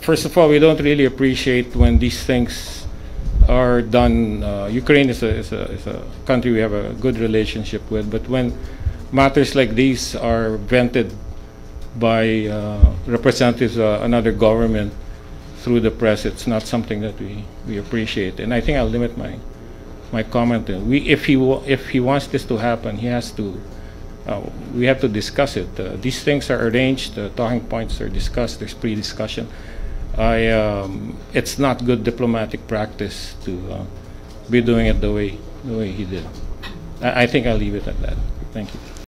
first of all, we don't really appreciate when these things are done. Uh, Ukraine is a, is, a, is a country we have a good relationship with, but when matters like these are vented by uh, representatives of another government through the press, it's not something that we, we appreciate. And I think I'll limit my my comment. Uh, We, if he if he wants this to happen, he has to. Uh, we have to discuss it. Uh, these things are arranged. The talking points are discussed. There's pre-discussion. I. Um, it's not good diplomatic practice to uh, be doing it the way the way he did. I, I think I'll leave it at that. Thank you.